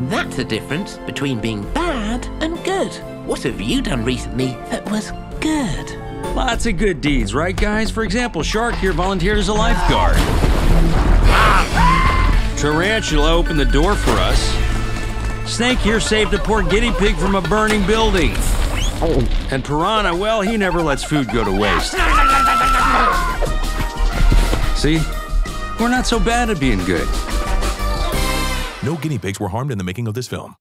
And that's the difference between being bad and good. What have you done recently that was good? Lots of good deeds, right, guys? For example, Shark here volunteered as a lifeguard. Ah! Tarantula opened the door for us. Snake here saved a poor guinea pig from a burning building. And Piranha, well, he never lets food go to waste. See? We're not so bad at being good. No guinea pigs were harmed in the making of this film.